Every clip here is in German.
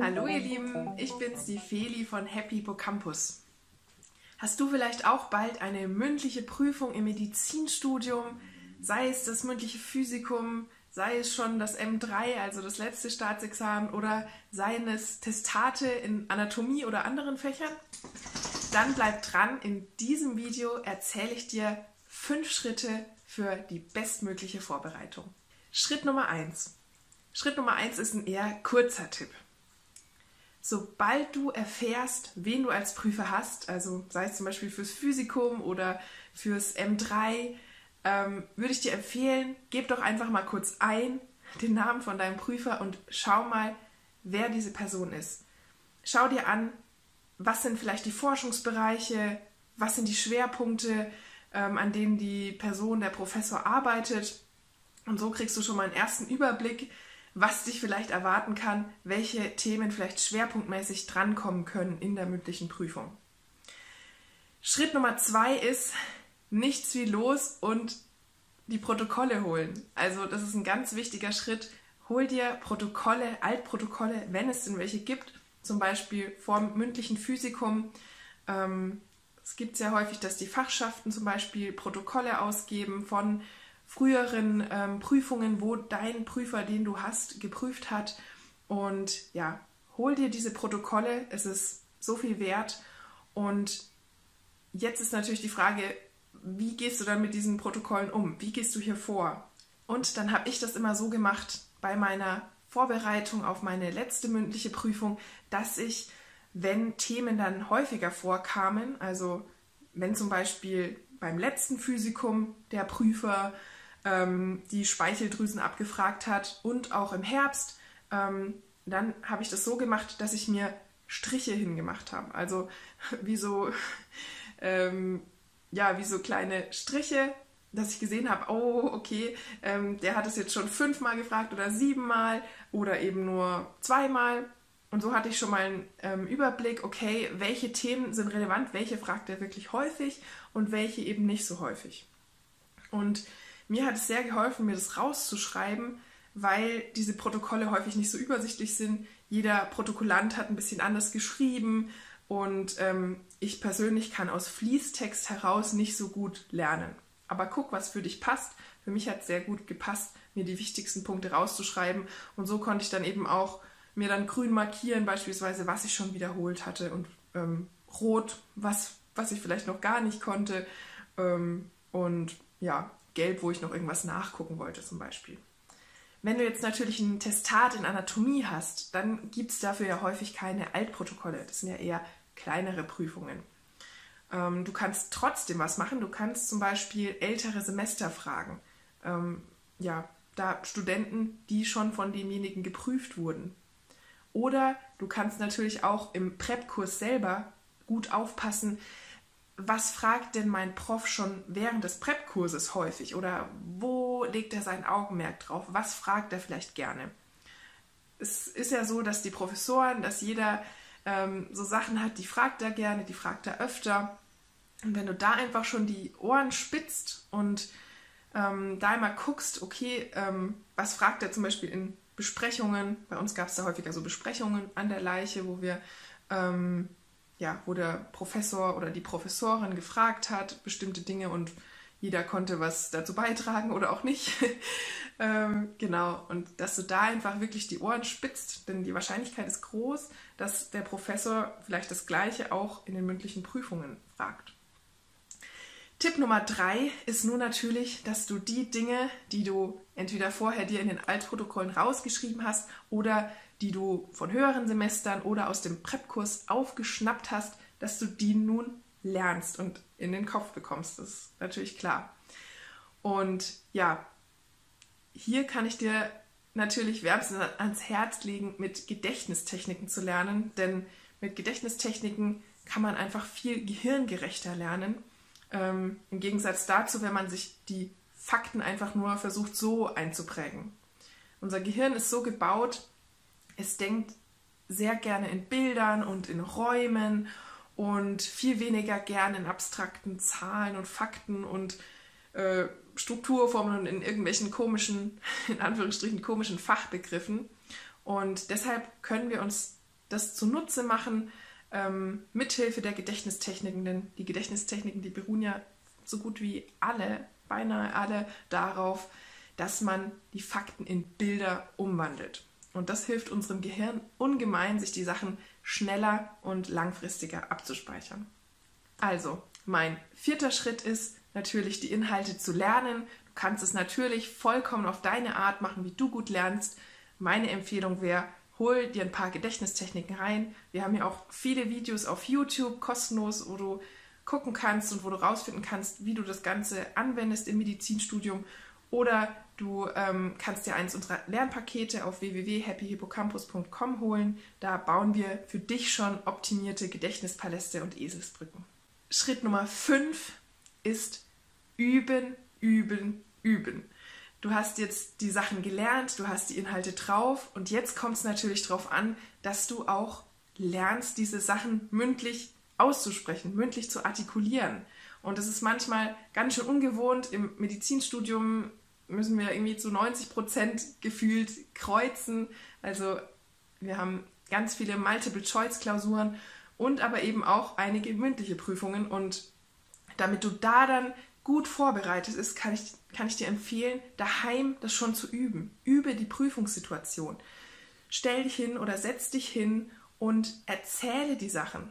Hallo ihr Lieben, ich bin's, die Feli von Happy Hippocampus. Hast du vielleicht auch bald eine mündliche Prüfung im Medizinstudium, sei es das mündliche Physikum, sei es schon das M3, also das letzte Staatsexamen, oder seien es Testate in Anatomie oder anderen Fächern? Dann bleib dran, in diesem Video erzähle ich dir fünf Schritte für die bestmögliche Vorbereitung. Schritt Nummer eins. Schritt Nummer eins ist ein eher kurzer Tipp. Sobald du erfährst, wen du als Prüfer hast, also sei es zum Beispiel fürs Physikum oder fürs M3, ähm, würde ich dir empfehlen, gib doch einfach mal kurz ein den Namen von deinem Prüfer und schau mal, wer diese Person ist. Schau dir an, was sind vielleicht die Forschungsbereiche, was sind die Schwerpunkte, ähm, an denen die Person, der Professor arbeitet. Und so kriegst du schon mal einen ersten Überblick, was dich vielleicht erwarten kann, welche Themen vielleicht schwerpunktmäßig drankommen können in der mündlichen Prüfung. Schritt Nummer zwei ist, nichts wie los und die Protokolle holen. Also das ist ein ganz wichtiger Schritt. Hol dir Protokolle, Altprotokolle, wenn es denn welche gibt, zum Beispiel vom mündlichen Physikum. Ähm, es gibt sehr häufig, dass die Fachschaften zum Beispiel Protokolle ausgeben von früheren ähm, Prüfungen, wo dein Prüfer, den du hast, geprüft hat. Und ja, hol dir diese Protokolle, es ist so viel wert. Und jetzt ist natürlich die Frage, wie gehst du dann mit diesen Protokollen um? Wie gehst du hier vor? Und dann habe ich das immer so gemacht bei meiner Vorbereitung auf meine letzte mündliche Prüfung, dass ich, wenn Themen dann häufiger vorkamen, also wenn zum Beispiel beim letzten Physikum der Prüfer ähm, die Speicheldrüsen abgefragt hat und auch im Herbst, ähm, dann habe ich das so gemacht, dass ich mir Striche hingemacht habe. Also wie so ähm, ja, wie so kleine Striche, dass ich gesehen habe, oh, okay, ähm, der hat es jetzt schon fünfmal gefragt oder siebenmal oder eben nur zweimal. Und so hatte ich schon mal einen ähm, Überblick, okay, welche Themen sind relevant, welche fragt er wirklich häufig und welche eben nicht so häufig. Und mir hat es sehr geholfen, mir das rauszuschreiben, weil diese Protokolle häufig nicht so übersichtlich sind. Jeder Protokollant hat ein bisschen anders geschrieben und ähm, ich persönlich kann aus Fließtext heraus nicht so gut lernen. Aber guck, was für dich passt. Für mich hat es sehr gut gepasst, mir die wichtigsten Punkte rauszuschreiben. Und so konnte ich dann eben auch mir dann grün markieren, beispielsweise, was ich schon wiederholt hatte und ähm, rot, was, was ich vielleicht noch gar nicht konnte. Ähm, und ja, gelb, wo ich noch irgendwas nachgucken wollte zum Beispiel. Wenn du jetzt natürlich ein Testat in Anatomie hast, dann gibt es dafür ja häufig keine Altprotokolle. Das sind ja eher kleinere Prüfungen. Ähm, du kannst trotzdem was machen. Du kannst zum Beispiel ältere Semester fragen. Ähm, ja, da Studenten, die schon von demjenigen geprüft wurden. Oder du kannst natürlich auch im Prep-Kurs selber gut aufpassen, was fragt denn mein Prof schon während des Prep-Kurses häufig oder wo legt er sein Augenmerk drauf? Was fragt er vielleicht gerne? Es ist ja so, dass die Professoren, dass jeder ähm, so Sachen hat, die fragt er gerne, die fragt er öfter. Und wenn du da einfach schon die Ohren spitzt und ähm, da einmal guckst, okay, ähm, was fragt er zum Beispiel in Besprechungen? Bei uns gab es da häufiger so Besprechungen an der Leiche, wo wir ähm, ja, wo der Professor oder die Professorin gefragt hat, bestimmte Dinge und jeder konnte was dazu beitragen oder auch nicht. ähm, genau, und dass du da einfach wirklich die Ohren spitzt, denn die Wahrscheinlichkeit ist groß, dass der Professor vielleicht das Gleiche auch in den mündlichen Prüfungen fragt. Tipp Nummer drei ist nun natürlich, dass du die Dinge, die du entweder vorher dir in den Altprotokollen rausgeschrieben hast oder die du von höheren Semestern oder aus dem Prep-Kurs aufgeschnappt hast, dass du die nun lernst und in den Kopf bekommst. Das ist natürlich klar. Und ja, hier kann ich dir natürlich wärmstens ans Herz legen, mit Gedächtnistechniken zu lernen, denn mit Gedächtnistechniken kann man einfach viel gehirngerechter lernen. Ähm, Im Gegensatz dazu, wenn man sich die Fakten einfach nur versucht so einzuprägen. Unser Gehirn ist so gebaut, es denkt sehr gerne in Bildern und in Räumen und viel weniger gerne in abstrakten Zahlen und Fakten und äh, Strukturformeln und in irgendwelchen komischen, in Anführungsstrichen komischen Fachbegriffen. Und deshalb können wir uns das zunutze machen, ähm, mithilfe der Gedächtnistechniken, denn die Gedächtnistechniken, die beruhen ja so gut wie alle, beinahe alle, darauf, dass man die Fakten in Bilder umwandelt. Und das hilft unserem Gehirn ungemein, sich die Sachen schneller und langfristiger abzuspeichern. Also, mein vierter Schritt ist natürlich die Inhalte zu lernen. Du kannst es natürlich vollkommen auf deine Art machen, wie du gut lernst. Meine Empfehlung wäre, hol dir ein paar Gedächtnistechniken rein. Wir haben ja auch viele Videos auf YouTube kostenlos, wo du gucken kannst und wo du rausfinden kannst, wie du das Ganze anwendest im Medizinstudium. Oder du ähm, kannst dir eins unserer Lernpakete auf www.happyhippocampus.com holen. Da bauen wir für dich schon optimierte Gedächtnispaläste und Eselsbrücken. Schritt Nummer 5 ist üben, üben, üben. Du hast jetzt die Sachen gelernt, du hast die Inhalte drauf und jetzt kommt es natürlich darauf an, dass du auch lernst, diese Sachen mündlich auszusprechen, mündlich zu artikulieren. Und das ist manchmal ganz schön ungewohnt. Im Medizinstudium müssen wir irgendwie zu 90 Prozent gefühlt kreuzen. Also wir haben ganz viele Multiple-Choice-Klausuren und aber eben auch einige mündliche Prüfungen. Und damit du da dann gut vorbereitet ist, kann ich, kann ich dir empfehlen, daheim das schon zu üben. Übe die Prüfungssituation. Stell dich hin oder setz dich hin und erzähle die Sachen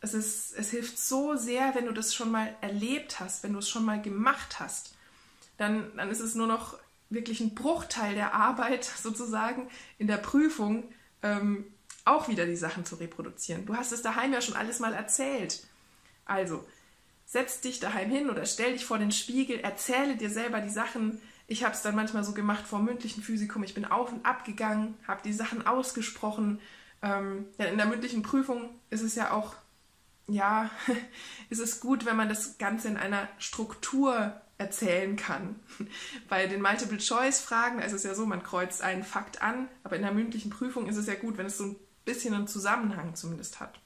es, ist, es hilft so sehr, wenn du das schon mal erlebt hast, wenn du es schon mal gemacht hast. Dann, dann ist es nur noch wirklich ein Bruchteil der Arbeit sozusagen in der Prüfung ähm, auch wieder die Sachen zu reproduzieren. Du hast es daheim ja schon alles mal erzählt. Also, setz dich daheim hin oder stell dich vor den Spiegel, erzähle dir selber die Sachen. Ich habe es dann manchmal so gemacht vor mündlichen Physikum. Ich bin auf und ab gegangen, habe die Sachen ausgesprochen. Ähm, in der mündlichen Prüfung ist es ja auch ja, ist es gut, wenn man das Ganze in einer Struktur erzählen kann. Bei den Multiple-Choice-Fragen ist es ja so, man kreuzt einen Fakt an, aber in der mündlichen Prüfung ist es ja gut, wenn es so ein bisschen einen Zusammenhang zumindest hat.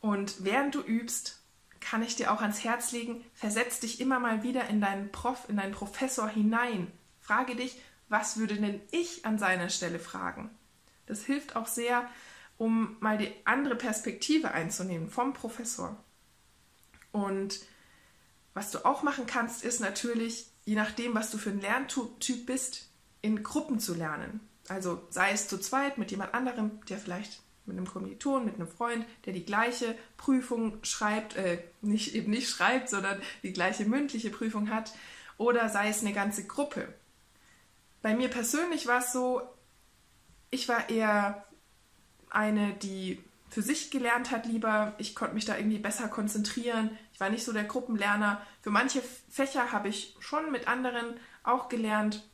Und während du übst, kann ich dir auch ans Herz legen, versetz dich immer mal wieder in deinen Prof, in deinen Professor hinein. Frage dich, was würde denn ich an seiner Stelle fragen? Das hilft auch sehr, um mal die andere Perspektive einzunehmen vom Professor. Und was du auch machen kannst, ist natürlich, je nachdem, was du für ein Lerntyp bist, in Gruppen zu lernen. Also sei es zu zweit mit jemand anderem, der vielleicht mit einem Kommiliton, mit einem Freund, der die gleiche Prüfung schreibt, äh, nicht eben nicht schreibt, sondern die gleiche mündliche Prüfung hat, oder sei es eine ganze Gruppe. Bei mir persönlich war es so, ich war eher eine, die für sich gelernt hat lieber. Ich konnte mich da irgendwie besser konzentrieren. Ich war nicht so der Gruppenlerner. Für manche Fächer habe ich schon mit anderen auch gelernt.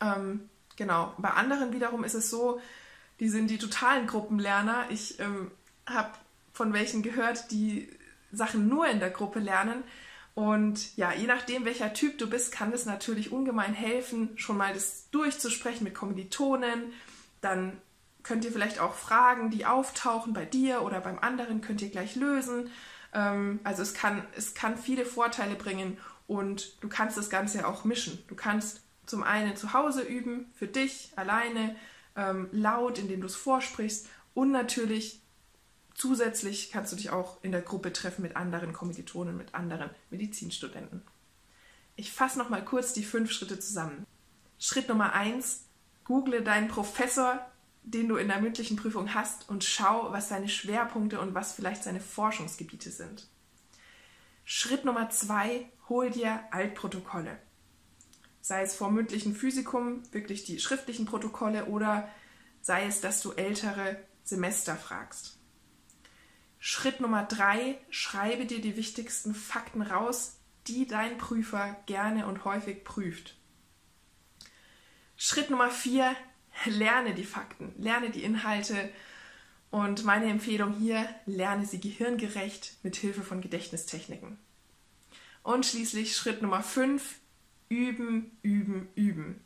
Ähm, genau. Bei anderen wiederum ist es so, die sind die totalen Gruppenlerner. Ich ähm, habe von welchen gehört, die Sachen nur in der Gruppe lernen. Und ja, je nachdem, welcher Typ du bist, kann es natürlich ungemein helfen, schon mal das durchzusprechen mit Kommilitonen. Dann könnt ihr vielleicht auch Fragen, die auftauchen bei dir oder beim anderen, könnt ihr gleich lösen. Ähm, also es kann, es kann viele Vorteile bringen und du kannst das Ganze auch mischen. Du kannst zum einen zu Hause üben, für dich alleine, ähm, laut, indem du es vorsprichst und natürlich zusätzlich kannst du dich auch in der Gruppe treffen mit anderen Kommilitonen, mit anderen Medizinstudenten. Ich fasse noch mal kurz die fünf Schritte zusammen. Schritt Nummer eins: Google deinen Professor den du in der mündlichen Prüfung hast und schau, was seine Schwerpunkte und was vielleicht seine Forschungsgebiete sind. Schritt Nummer zwei, hol dir Altprotokolle. Sei es vor mündlichen Physikum, wirklich die schriftlichen Protokolle oder sei es, dass du ältere Semester fragst. Schritt Nummer drei, schreibe dir die wichtigsten Fakten raus, die dein Prüfer gerne und häufig prüft. Schritt Nummer vier, lerne die Fakten, lerne die Inhalte und meine Empfehlung hier, lerne sie gehirngerecht mit Hilfe von Gedächtnistechniken. Und schließlich Schritt Nummer 5, üben, üben, üben.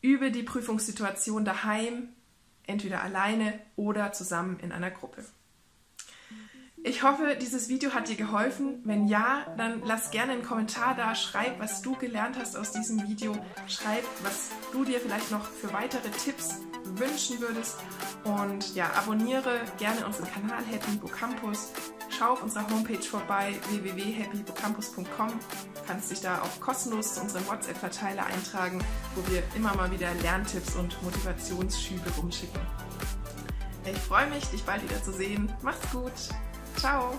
Übe die Prüfungssituation daheim, entweder alleine oder zusammen in einer Gruppe. Ich hoffe, dieses Video hat dir geholfen. Wenn ja, dann lass gerne einen Kommentar da. Schreib, was du gelernt hast aus diesem Video. Schreib, was du dir vielleicht noch für weitere Tipps wünschen würdest. Und ja, abonniere gerne unseren Kanal Happy Hippocampus. Schau auf unserer Homepage vorbei www.happyhippocampus.com. Kannst dich da auch kostenlos zu unserem WhatsApp-Verteiler eintragen, wo wir immer mal wieder Lerntipps und Motivationsschübe rumschicken. Ich freue mich, dich bald wieder zu sehen. Mach's gut! Ciao!